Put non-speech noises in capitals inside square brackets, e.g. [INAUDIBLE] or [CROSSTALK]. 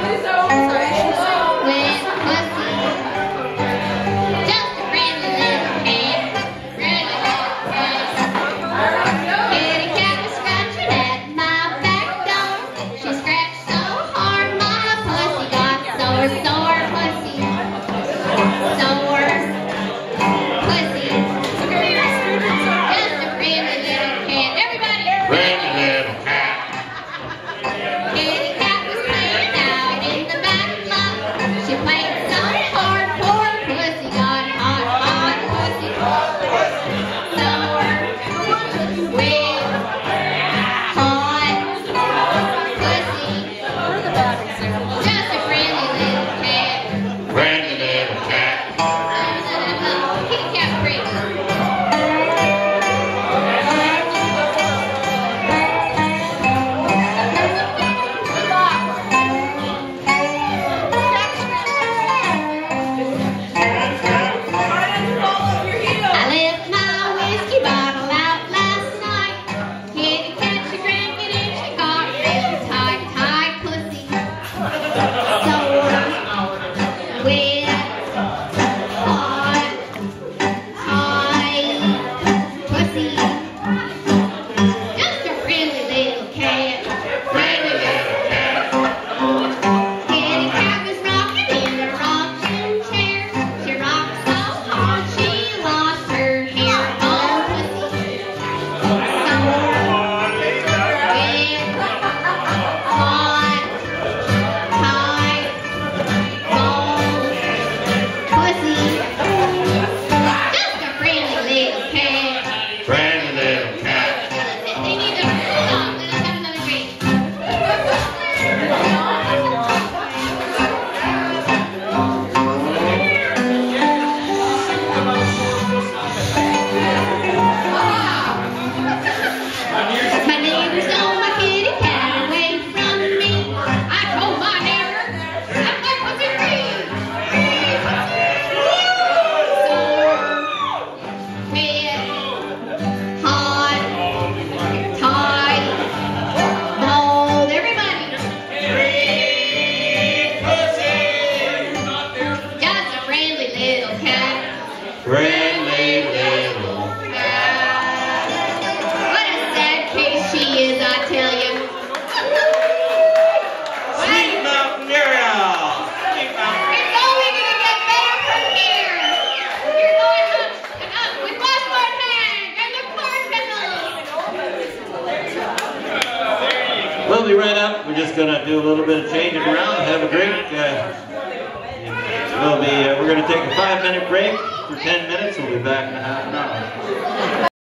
Please. [LAUGHS] We'll be right up. We're just gonna do a little bit of changing around. Have a great. Uh, we'll be. Uh, we're gonna take a five-minute break for 10 minutes. We'll be back in a half an hour.